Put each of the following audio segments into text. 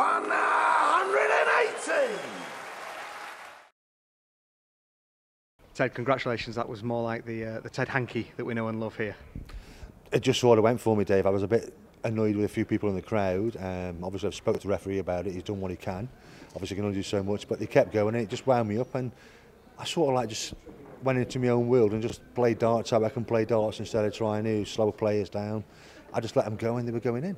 180! Ted, congratulations. That was more like the uh, the Ted Hankey that we know and love here. It just sort of went for me, Dave. I was a bit annoyed with a few people in the crowd. Um, obviously, I've spoken to the referee about it. He's done what he can. Obviously, he can only do so much, but they kept going and it just wound me up. And I sort of like just went into my own world and just played darts how I can play darts instead of trying to slow players down. I just let them go and they were going in.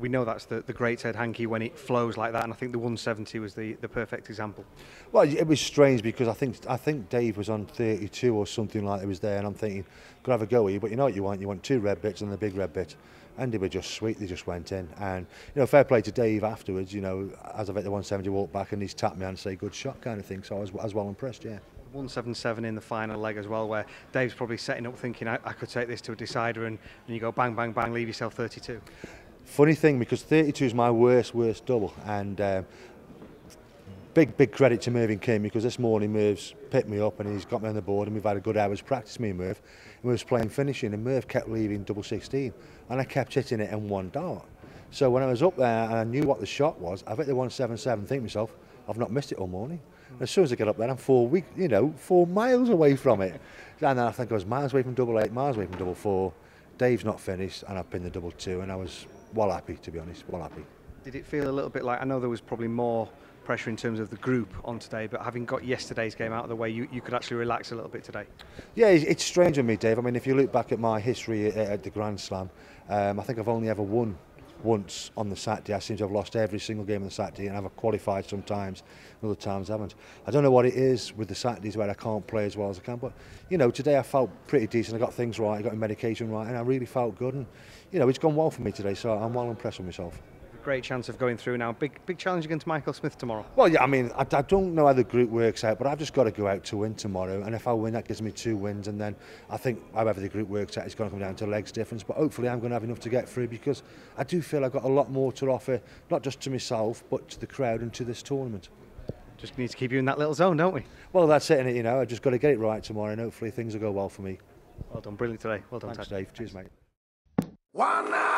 We know that's the, the great Ted Hankey when it flows like that, and I think the 170 was the, the perfect example. Well, it was strange because I think I think Dave was on 32 or something like that was there, and I'm thinking, could have a go here? But you know what you want? You want two red bits and the big red bit. And they were just sweet, they just went in. And, you know, fair play to Dave afterwards, you know, as I've hit the 170, walked back and he's tapped me and say, good shot kind of thing. So I was, I was well impressed, yeah. 177 in the final leg as well, where Dave's probably setting up thinking, I, I could take this to a decider, and, and you go bang, bang, bang, leave yourself 32. Funny thing, because 32 is my worst, worst double. And um, big, big credit to Mervyn King because this morning Merv's picked me up and he's got me on the board and we've had a good hour's practice, me and Merv. And we was playing finishing and Merv kept leaving double 16 and I kept hitting it in one dart. So when I was up there and I knew what the shot was, I've hit the 177, think myself, I've not missed it all morning. And as soon as I get up there, I'm four week, you know, four miles away from it. And then I think I was miles away from double eight, miles away from double four. Dave's not finished, and I've pinned the double two, and I was well happy, to be honest, well happy. Did it feel a little bit like, I know there was probably more pressure in terms of the group on today, but having got yesterday's game out of the way, you, you could actually relax a little bit today? Yeah, it's strange with me, Dave. I mean, if you look back at my history at, at the Grand Slam, um, I think I've only ever won once on the Saturday. I seem to have lost every single game on the Saturday and I've qualified sometimes other times I haven't. I don't know what it is with the Saturdays where I can't play as well as I can, but, you know, today I felt pretty decent. I got things right, I got my medication right and I really felt good and, you know, it's gone well for me today, so I'm well impressed with myself. Great chance of going through now. Big big challenge against Michael Smith tomorrow. Well, yeah, I mean, I, I don't know how the group works out, but I've just got to go out to win tomorrow. And if I win, that gives me two wins. And then I think however the group works out, it's going to come down to legs difference. But hopefully, I'm going to have enough to get through because I do feel I've got a lot more to offer, not just to myself, but to the crowd and to this tournament. Just need to keep you in that little zone, don't we? Well, that's it, and you know, I've just got to get it right tomorrow, and hopefully things will go well for me. Well done, brilliant today. Well done, Thanks, Dave. Cheers, mate. One